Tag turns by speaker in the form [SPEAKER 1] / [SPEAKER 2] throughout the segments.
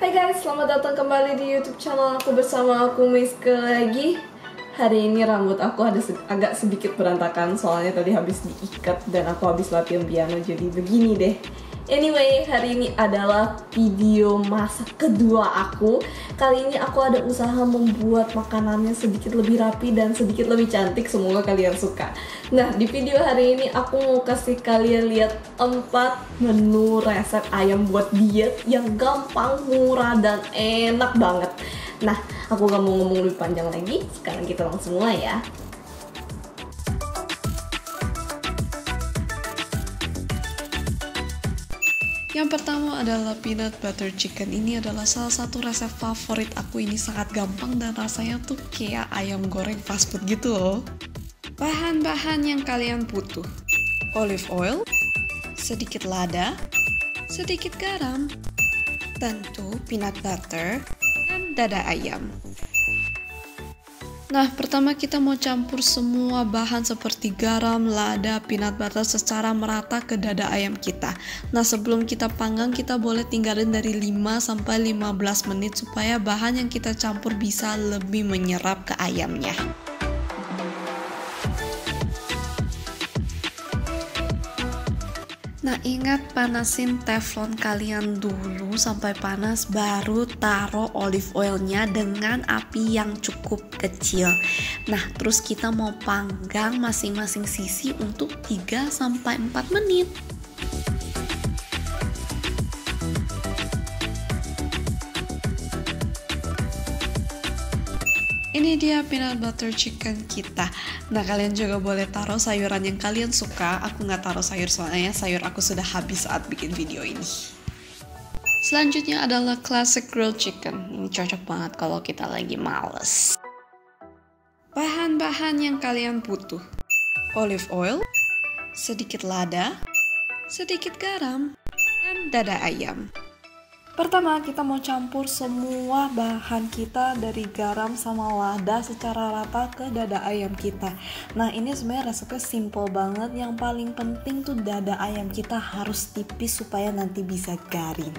[SPEAKER 1] Hai guys, selamat datang kembali di YouTube channel aku bersama aku Miske lagi. Hari ini rambut aku ada se- agak sedikit berantakan soalnya tadi habis diikat dan aku habis latihan piano jadi begini deh. Anyway, hari ini adalah video masak kedua aku. Kali ini aku ada usaha membuat makanannya sedikit lebih rapi dan sedikit lebih cantik. Semoga kalian suka. Nah, di video hari ini aku mau kasih kalian lihat 4 menu resep ayam buat diet yang gampang, murah, dan enak banget. Nah, aku gak mau ngomong lebih panjang lagi. Sekarang kita langsung mulai ya.
[SPEAKER 2] Yang pertama adalah peanut butter chicken. Ini adalah salah satu resep favorit aku. Ini sangat gampang dan rasanya tuh kayak ayam goreng fast food gitu loh. Bahan-bahan yang kalian butuh. Olive oil, sedikit lada, sedikit garam, tentu peanut butter, dan dada ayam. Nah, pertama kita mau campur semua bahan seperti garam, lada, peanut butter secara merata ke dada ayam kita. Nah, sebelum kita panggang, kita boleh tinggalin dari 5 sampai 15 menit supaya bahan yang kita campur bisa lebih menyerap ke ayamnya. Ingat panasin teflon kalian dulu sampai panas baru taruh olive oilnya dengan api yang cukup kecil. Nah terus kita mau panggang masing-masing sisi untuk 3 sampai 4 menit Ini dia peanut butter chicken kita. Nah, kalian juga boleh taruh sayuran yang kalian suka. Aku nggak taruh sayur soalnya sayur aku sudah habis saat bikin video ini. Selanjutnya adalah classic grilled chicken. Ini cocok banget kalau kita lagi males. Bahan-bahan yang kalian butuh. Olive oil, sedikit lada, sedikit garam, dan dada ayam. Pertama, kita mau campur semua bahan kita dari garam sama lada secara rata ke dada ayam kita. Nah, ini sebenarnya resepnya simple banget. Yang paling penting tuh dada ayam kita harus tipis supaya nanti bisa garing.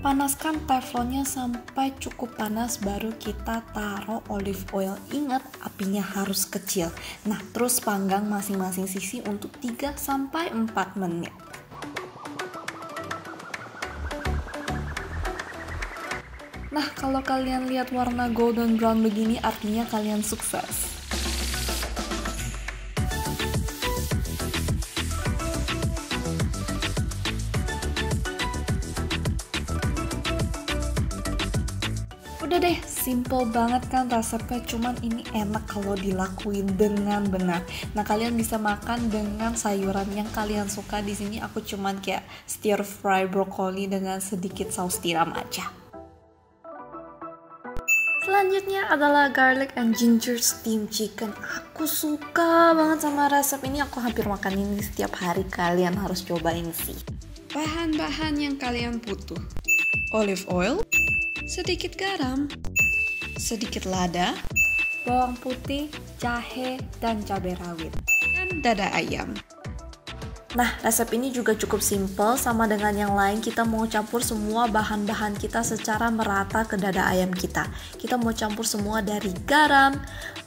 [SPEAKER 2] Panaskan teflonnya sampai cukup panas baru kita taruh olive oil. Ingat apinya harus kecil. Nah, terus panggang masing-masing sisi untuk 3 sampai 4 menit. Kalau kalian lihat warna golden brown begini artinya kalian sukses. Udah deh, simple banget kan resepnya, cuman ini enak kalau dilakuin dengan benar. Nah, kalian bisa makan dengan sayuran yang kalian suka. Di sini aku cuman kayak stir fry brokoli dengan sedikit saus tiram aja. Selanjutnya adalah garlic and ginger steam chicken. Aku suka banget sama resep ini. Aku hampir makan ini setiap hari. Kalian harus cobain sih. Bahan-bahan yang kalian butuh. Olive oil, sedikit garam, sedikit lada, bawang putih, jahe, dan cabai rawit, dan dada ayam. Nah, resep ini juga cukup simple sama dengan yang lain. Kita mau campur semua bahan-bahan kita secara merata ke dada ayam kita. Kita mau campur semua dari garam,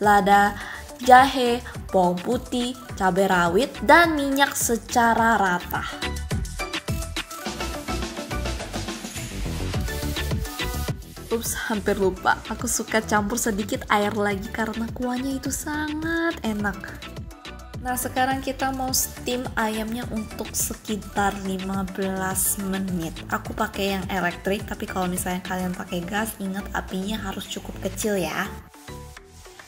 [SPEAKER 2] lada, jahe, bawang putih, cabai rawit, dan minyak secara rata. Ups, hampir lupa. Aku suka campur sedikit air lagi karena kuahnya itu sangat enak. Nah sekarang kita mau steam ayamnya untuk sekitar 15 menit. Aku pakai yang elektrik tapi kalau misalnya kalian pakai gas ingat apinya harus cukup kecil ya.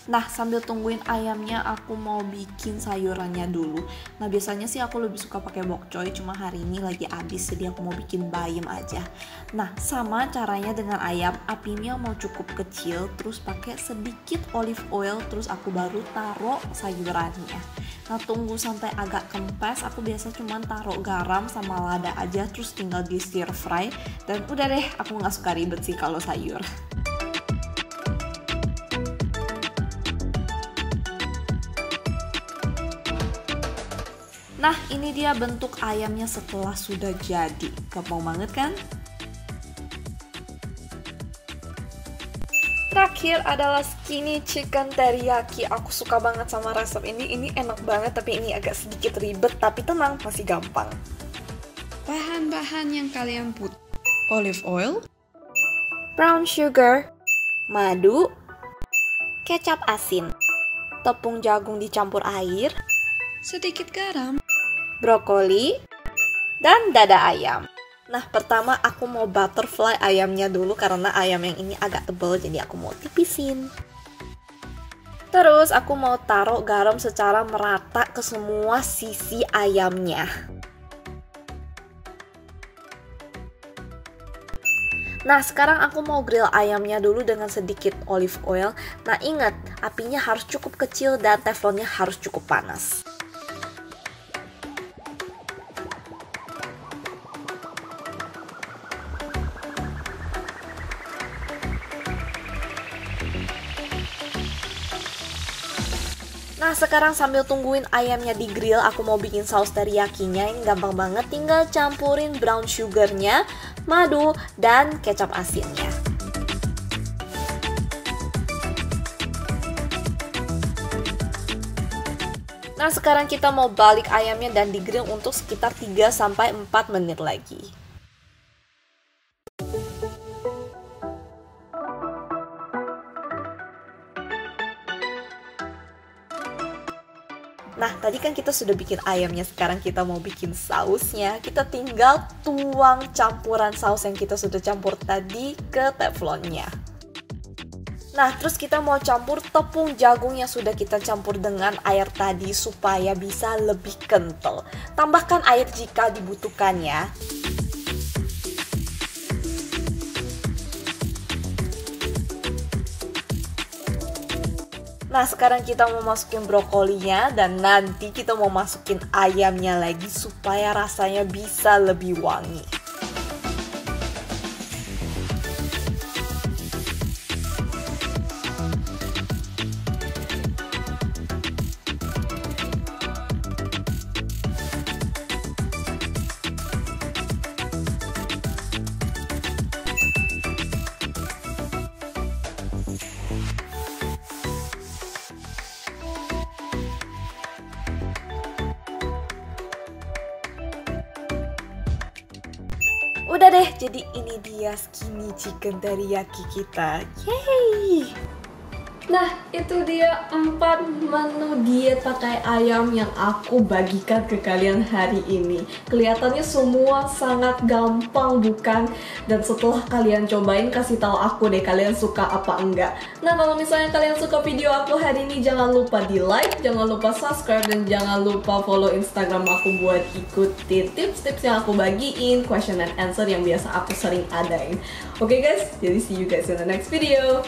[SPEAKER 2] Nah sambil tungguin ayamnya aku mau bikin sayurannya dulu. Nah biasanya sih aku lebih suka pakai bok choy Cuma hari ini lagi habis jadi aku mau bikin bayam aja. Nah sama caranya dengan ayam. Apinya mau cukup kecil Terus pakai sedikit olive oil Terus aku baru taruh sayurannya Nah tunggu sampai agak kempes Aku biasa cuma taruh garam sama lada aja Terus tinggal di stir fry Dan udah deh aku nggak suka ribet sih kalau sayur Nah, ini dia bentuk ayamnya setelah sudah jadi. Gampang banget kan? Terakhir adalah skinny chicken teriyaki. Aku suka banget sama resep ini. Ini enak banget tapi ini agak sedikit ribet. Tapi tenang, masih gampang.
[SPEAKER 3] Bahan-bahan yang kalian butuh. Olive oil,
[SPEAKER 2] Brown sugar, madu, kecap asin, tepung jagung dicampur air,
[SPEAKER 3] sedikit garam,
[SPEAKER 2] brokoli, dan dada ayam. Nah, pertama aku mau butterfly ayamnya dulu karena ayam yang ini agak tebal jadi aku mau tipisin. Terus aku mau taruh garam secara merata ke semua sisi ayamnya. Nah, sekarang aku mau grill ayamnya dulu dengan sedikit olive oil. Nah, ingat, apinya harus cukup kecil dan teflonnya harus cukup panas. Nah sekarang sambil tungguin ayamnya di grill aku mau bikin saus teriyakinya. Ini gampang banget tinggal campurin brown sugarnya, madu, dan kecap asinnya. Nah sekarang kita mau balik ayamnya dan di grill untuk sekitar 3-4 menit lagi Nah, tadi kan kita sudah bikin ayamnya, sekarang kita mau bikin sausnya. Kita tinggal tuang campuran saus yang kita sudah campur tadi ke teflonnya. Nah, terus kita mau campur tepung jagung yang sudah kita campur dengan air tadi supaya bisa lebih kental. Tambahkan air jika dibutuhkan ya. Nah sekarang kita mau masukin brokolinya dan nanti kita mau masukin ayamnya lagi supaya rasanya bisa lebih wangi. Jadi ini dia skinny chicken teriyaki kita. Yeay!
[SPEAKER 1] Nah, itu dia empat menu diet pakai ayam yang aku bagikan ke kalian hari ini. Kelihatannya semua sangat gampang bukan? Dan setelah kalian cobain kasih tahu aku deh kalian suka apa enggak. Nah, kalau misalnya kalian suka video aku hari ini jangan lupa di like, jangan lupa subscribe dan jangan lupa follow Instagram aku buat ikutin tips-tips yang aku bagiin, question and answer yang biasa aku sering adain. Oke okay guys, jadi see you guys in the next video.